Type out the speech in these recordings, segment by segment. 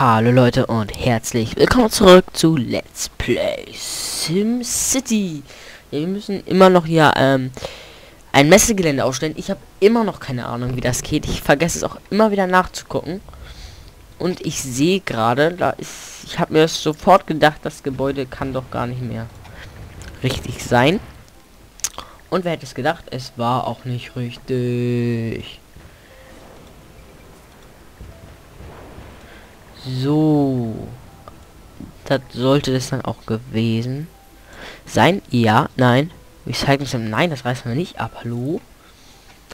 Hallo Leute und herzlich willkommen zurück zu Let's Play SimCity. Wir müssen immer noch hier ähm, ein Messegelände aufstellen. Ich habe immer noch keine Ahnung, wie das geht. Ich vergesse es auch immer wieder nachzugucken. Und ich sehe gerade, da ist, ich habe mir sofort gedacht, das Gebäude kann doch gar nicht mehr richtig sein. Und wer hätte es gedacht, es war auch nicht richtig. So. Das sollte das dann auch gewesen sein. Ja, nein. Recycling nein, das reißen wir nicht ab. Hallo?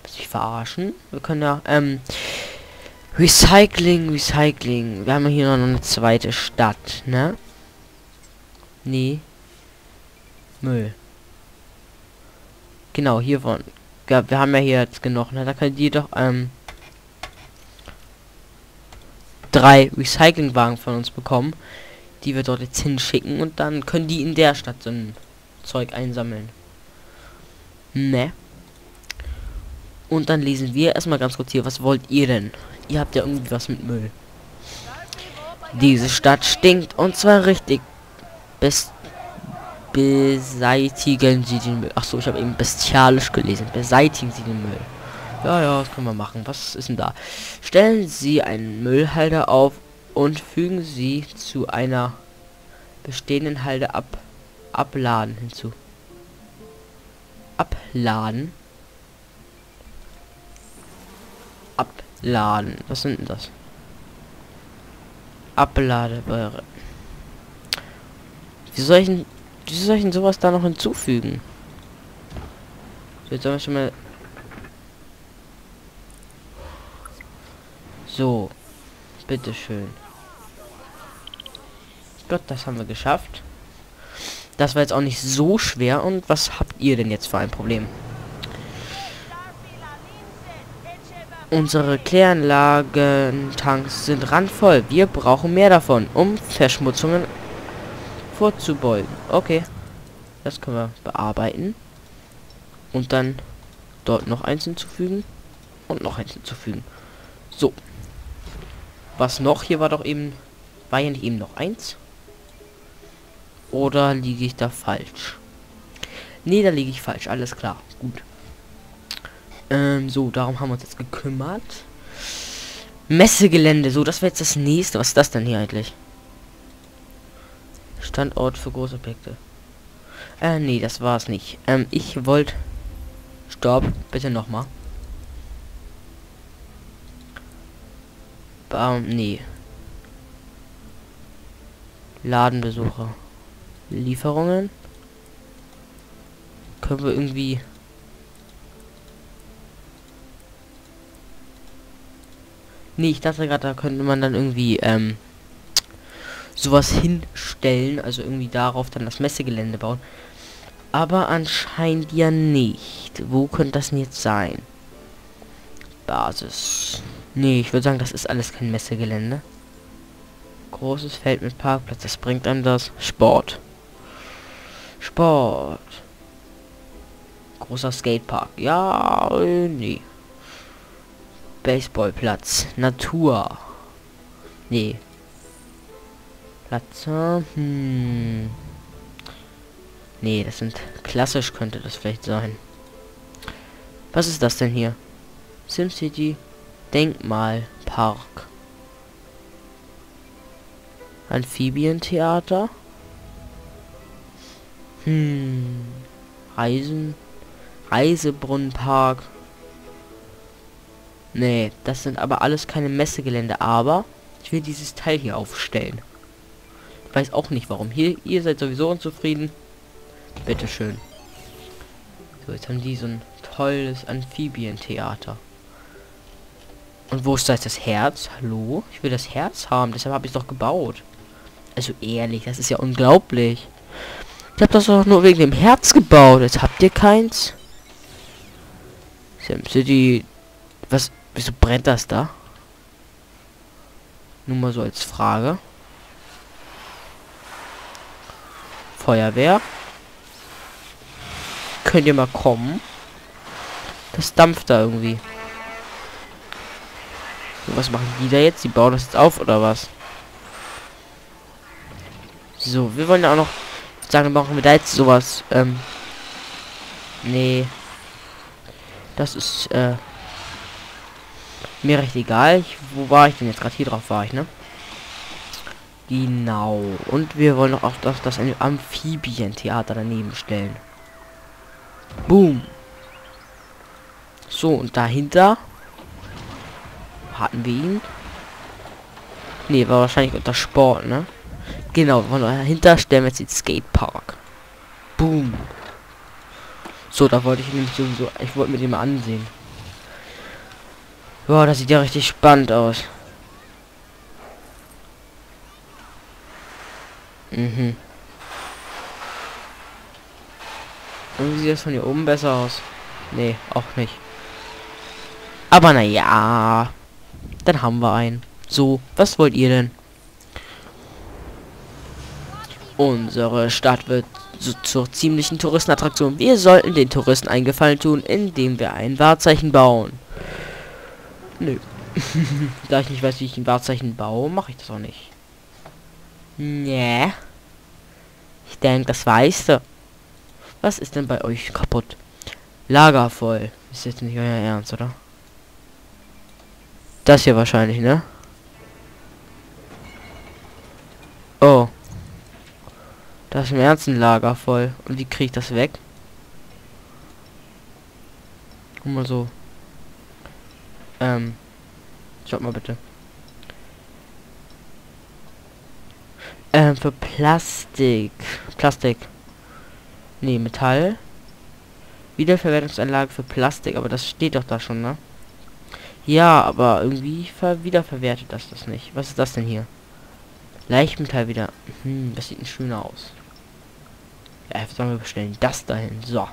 Das mich verarschen. Wir können ja, ähm, Recycling, Recycling. Wir haben hier noch eine zweite Stadt, ne? Nee. Müll. Genau, hiervon. Ja, wir haben ja hier jetzt genug, ne? Da könnt ihr doch, ähm, drei Recyclingwagen von uns bekommen, die wir dort jetzt hinschicken und dann können die in der Stadt so ein Zeug einsammeln. Ne? Und dann lesen wir erstmal ganz kurz hier, was wollt ihr denn? Ihr habt ja irgendwie was mit Müll. Diese Stadt stinkt und zwar richtig. Best beseitigen Sie den Müll. Ach so, ich habe eben bestialisch gelesen. Beseitigen Sie den Müll. Ja, ja, das können wir machen. Was ist denn da? Stellen Sie einen Müllhalter auf und fügen Sie zu einer bestehenden Halde ab abladen hinzu. Abladen. Abladen. Was sind denn das? Abladebeere. Wie soll ich denn, wie soll ich denn sowas da noch hinzufügen? So, jetzt sollen wir schon mal So. Bitteschön. Gott, das haben wir geschafft. Das war jetzt auch nicht so schwer. Und was habt ihr denn jetzt für ein Problem? Unsere Kläranlagen-Tanks sind randvoll. Wir brauchen mehr davon, um Verschmutzungen vorzubeugen. Okay. Das können wir bearbeiten. Und dann dort noch eins hinzufügen. Und noch eins hinzufügen. So. Was noch? Hier war doch eben... War ja nicht eben noch eins? Oder liege ich da falsch? Nee, da liege ich falsch. Alles klar. Gut. Ähm, so, darum haben wir uns jetzt gekümmert. Messegelände. So, das wäre jetzt das nächste. Was ist das denn hier eigentlich? Standort für Großobjekte. Äh, nee, das war es nicht. Ähm, ich wollte... Stopp. Bitte nochmal. Ähm, nee. Ladenbesucher. Lieferungen. Können wir irgendwie... Nee, ich dachte gerade, da könnte man dann irgendwie, ähm, sowas hinstellen, also irgendwie darauf dann das Messegelände bauen. Aber anscheinend ja nicht. Wo könnte das denn jetzt sein? Basis. Nee, ich würde sagen, das ist alles kein Messegelände. Großes Feld mit Parkplatz, das bringt einem das. Sport. Sport. Großer Skatepark. Ja, nee. Baseballplatz. Natur. Nee. Platz. Hm. Nee, das sind klassisch könnte das vielleicht sein. Was ist das denn hier? SimCity Denkmalpark. Amphibientheater. Hm. Reisen. Reisebrunnenpark. Nee, das sind aber alles keine Messegelände, aber ich will dieses Teil hier aufstellen. Ich weiß auch nicht warum. Hier, ihr seid sowieso unzufrieden. Bitteschön. So, jetzt haben die so ein tolles Amphibientheater. Und wo ist das, das Herz? Hallo? Ich will das Herz haben, deshalb habe ich es doch gebaut. Also ehrlich, das ist ja unglaublich. Ich habe das doch nur wegen dem Herz gebaut. Jetzt habt ihr keins. SimCity. Was? Wieso brennt das da? Nur mal so als Frage. Feuerwehr. Könnt ihr mal kommen? Das dampft da irgendwie. Was machen die da jetzt? Die bauen das jetzt auf oder was? So, wir wollen ja auch noch sagen, machen wir da jetzt sowas. Ähm, nee. Das ist äh, mir recht egal. Ich, wo war ich denn jetzt gerade? Hier drauf war ich, ne? Genau. Und wir wollen auch das, das Amphibientheater daneben stellen. Boom. So, und dahinter hatten wir ihn. Nee, war wahrscheinlich unter Sport, ne? Genau, von dahinter stellen wir jetzt den Skatepark. Boom. So, da wollte ich nämlich sowieso, ich wollte mir den mal ansehen. Boah, das sieht ja richtig spannend aus. Mhm. Irgendwie sieht das von hier oben besser aus. Nee, auch nicht. Aber naja. Dann haben wir einen. So, was wollt ihr denn? Unsere Stadt wird so zur ziemlichen Touristenattraktion. Wir sollten den Touristen einen Gefallen tun, indem wir ein Wahrzeichen bauen. Nö. da ich nicht weiß, wie ich ein Wahrzeichen baue, mache ich das auch nicht. Nee. Ich denke, das weißt du. Was ist denn bei euch kaputt? Lager voll. Ist jetzt nicht euer Ernst, oder? Das hier wahrscheinlich, ne? Oh. Das Lager voll. Und wie kriege ich das weg? Guck mal so. Ähm. Schaut mal bitte. Ähm, für Plastik. Plastik. Nee, Metall. Wiederverwertungsanlage für Plastik, aber das steht doch da schon, ne? Ja, aber irgendwie ver wiederverwertet das das nicht. Was ist das denn hier? Leichtmetall wieder. Hm, das sieht schöner aus. Ja, jetzt sagen wir bestellen das dahin. So.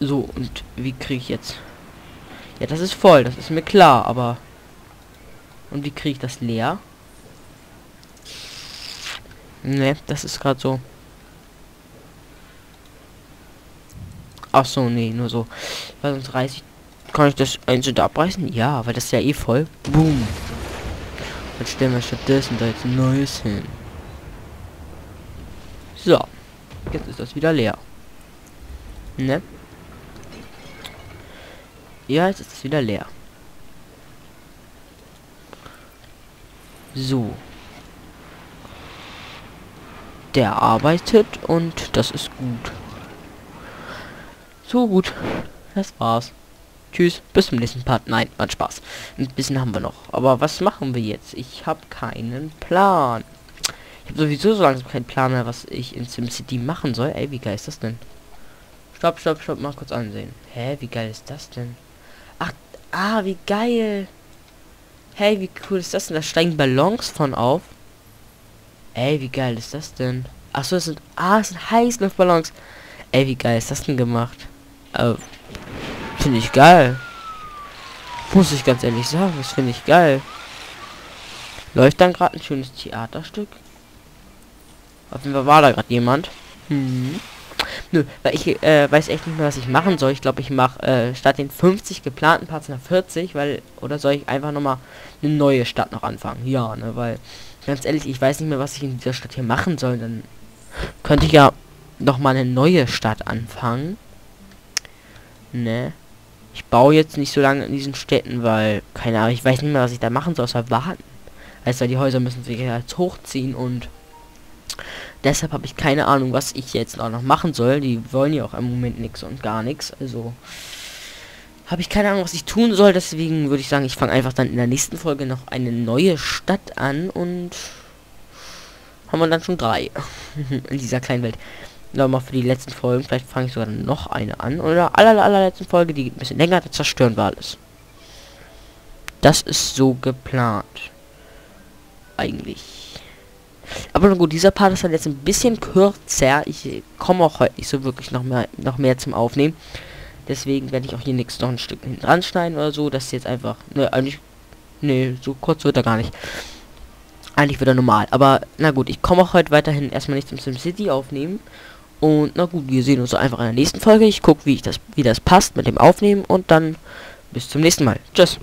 So, und wie kriege ich jetzt... Ja, das ist voll, das ist mir klar, aber... Und wie kriege ich das leer? Ne, das ist gerade so. Ach so, nee, nur so. Weil sonst reiße ich... Kann ich das einzeln abreißen? Ja, weil das ist ja eh voll. Boom. Dann stellen wir stattdessen da jetzt ein neues hin. So. Jetzt ist das wieder leer. Ne? Ja, jetzt ist es wieder leer. So. Der arbeitet und das ist gut. So gut. Das war's. Tschüss, bis zum nächsten Part. Nein, war Spaß. Ein bisschen haben wir noch. Aber was machen wir jetzt? Ich habe keinen Plan. Ich habe sowieso so langsam keinen Plan mehr, was ich in SimCity machen soll. Ey, wie geil ist das denn? Stopp, stopp, stopp, mal kurz ansehen. Hä, wie geil ist das denn? Ach, ah, wie geil. Hey, wie cool ist das denn? Da steigen Ballons von auf. Ey, wie geil ist das denn? Ach so, es sind, ah, es sind Heißluftballons. Ey, wie geil ist das denn gemacht? Äh, finde ich geil. Muss ich ganz ehrlich sagen, das finde ich geil. Läuft dann gerade ein schönes Theaterstück? Auf jeden Fall war da gerade jemand. Hm. Nö, weil ich äh, weiß echt nicht mehr, was ich machen soll. Ich glaube, ich mache äh, statt den 50 geplanten Parts nach 40, weil oder soll ich einfach noch mal eine neue Stadt noch anfangen? Ja, ne, weil ganz ehrlich, ich weiß nicht mehr, was ich in dieser Stadt hier machen soll. Dann könnte ich ja noch mal eine neue Stadt anfangen. Ne? Ich baue jetzt nicht so lange in diesen Städten, weil, keine Ahnung, ich weiß nicht mehr, was ich da machen soll, außer warten. Also die Häuser müssen sich jetzt hochziehen und deshalb habe ich keine Ahnung, was ich jetzt auch noch machen soll. Die wollen ja auch im Moment nichts und gar nichts. Also habe ich keine Ahnung, was ich tun soll. Deswegen würde ich sagen, ich fange einfach dann in der nächsten Folge noch eine neue Stadt an und haben wir dann schon drei in dieser kleinen Welt mal für die letzten Folgen. Vielleicht fange ich sogar noch eine an. Oder aller, allerletzten Folge, die ein bisschen länger, da zerstören wir alles. Das ist so geplant. Eigentlich. Aber nun gut, dieser Part ist dann jetzt ein bisschen kürzer. Ich komme auch heute nicht so wirklich noch mehr, noch mehr zum Aufnehmen. Deswegen werde ich auch hier nichts noch ein Stück dran schneiden oder so. Das ist jetzt einfach. Ne, eigentlich. Ne, so kurz wird er gar nicht. Eigentlich wieder normal. Aber na gut, ich komme auch heute weiterhin erstmal nicht zum SimCity aufnehmen. Und na gut, wir sehen uns einfach in der nächsten Folge. Ich gucke, wie ich das, wie das passt mit dem Aufnehmen und dann bis zum nächsten Mal. Tschüss.